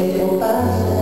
que te